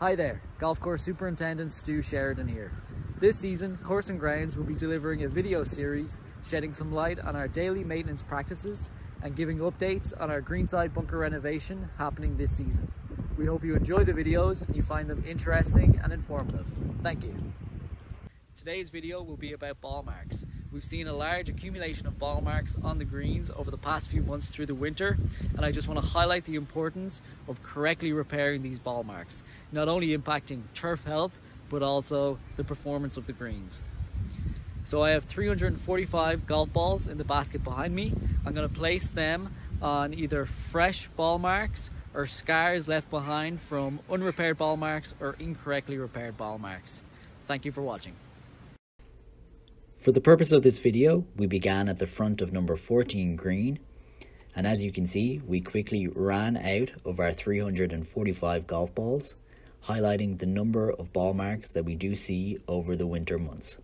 Hi there, Golf Course Superintendent Stu Sheridan here. This season, Course and Grounds will be delivering a video series shedding some light on our daily maintenance practices and giving updates on our greenside bunker renovation happening this season. We hope you enjoy the videos and you find them interesting and informative. Thank you. Today's video will be about ball marks. We've seen a large accumulation of ball marks on the greens over the past few months through the winter and I just want to highlight the importance of correctly repairing these ball marks, not only impacting turf health but also the performance of the greens. So I have 345 golf balls in the basket behind me. I'm going to place them on either fresh ball marks or scars left behind from unrepaired ball marks or incorrectly repaired ball marks. Thank you for watching. For the purpose of this video, we began at the front of number 14 green, and as you can see, we quickly ran out of our 345 golf balls, highlighting the number of ball marks that we do see over the winter months.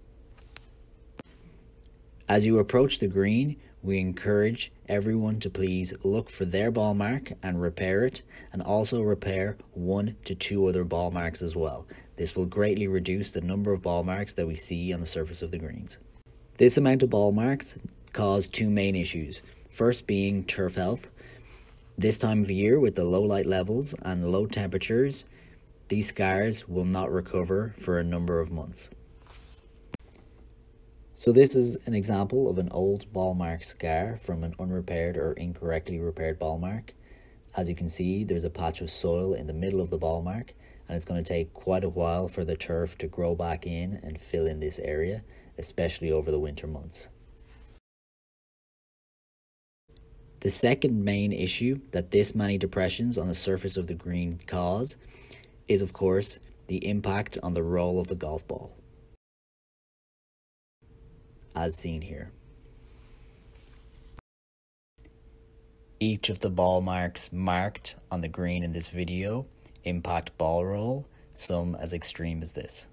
As you approach the green, we encourage everyone to please look for their ball mark and repair it, and also repair one to two other ball marks as well. This will greatly reduce the number of ball marks that we see on the surface of the greens. This amount of ball marks cause two main issues. First being turf health. This time of year with the low light levels and low temperatures, these scars will not recover for a number of months. So this is an example of an old ball mark scar from an unrepaired or incorrectly repaired ball mark. As you can see, there's a patch of soil in the middle of the ball mark and it's going to take quite a while for the turf to grow back in and fill in this area, especially over the winter months. The second main issue that this many depressions on the surface of the green cause is of course the impact on the roll of the golf ball, as seen here. Each of the ball marks marked on the green in this video impact ball roll, some as extreme as this.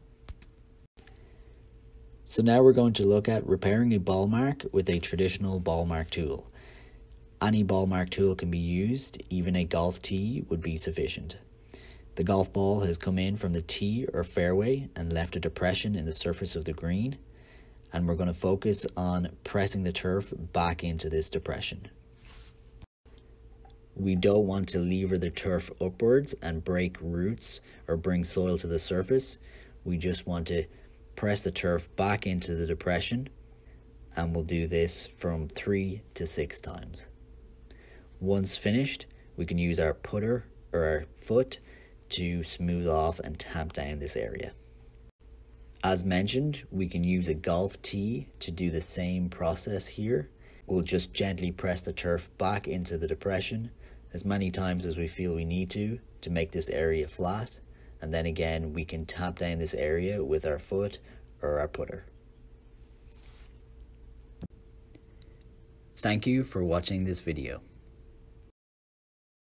So now we're going to look at repairing a ball mark with a traditional ball mark tool. Any ball mark tool can be used, even a golf tee would be sufficient. The golf ball has come in from the tee or fairway and left a depression in the surface of the green, and we're going to focus on pressing the turf back into this depression. We don't want to lever the turf upwards and break roots or bring soil to the surface. We just want to press the turf back into the depression and we'll do this from three to six times. Once finished, we can use our putter or our foot to smooth off and tamp down this area. As mentioned, we can use a golf tee to do the same process here. We'll just gently press the turf back into the depression as many times as we feel we need to to make this area flat and then again we can tap down this area with our foot or our putter. Thank you for watching this video.